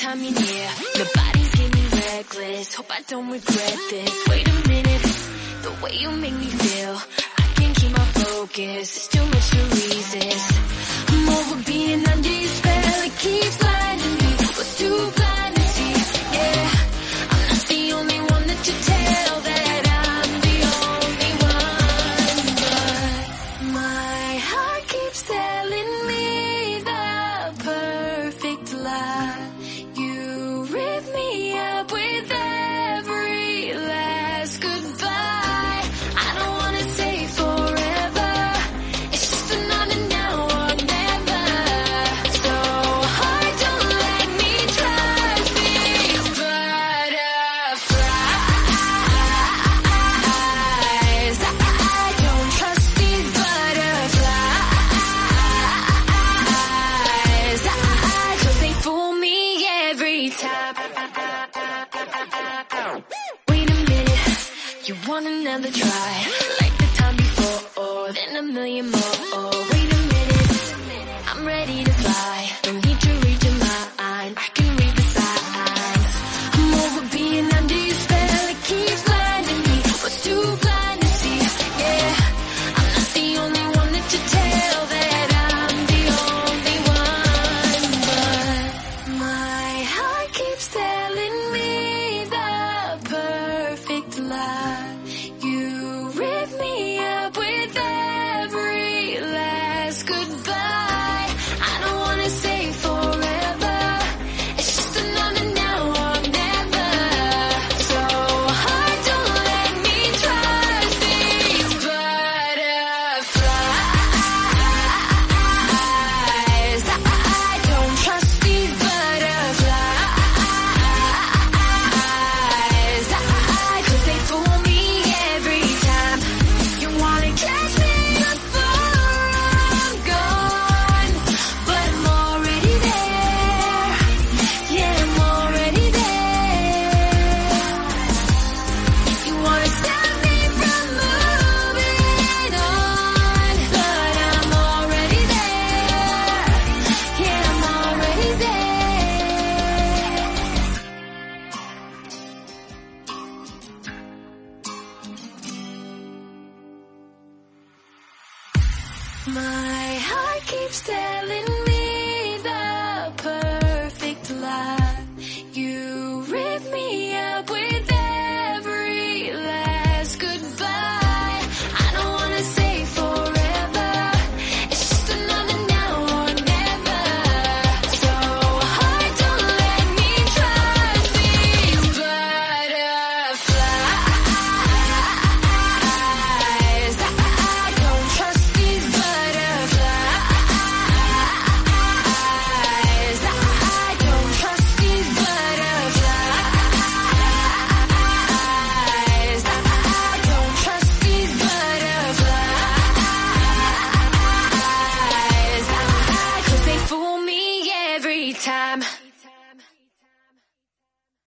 time you're near Your body's getting reckless. Hope I don't regret this. Wait a minute. The way you make me feel. I can't keep my focus. It's too much to resist. I'm over being under You want another try, like the time before, oh, then a million more. Oh, My heart keeps telling me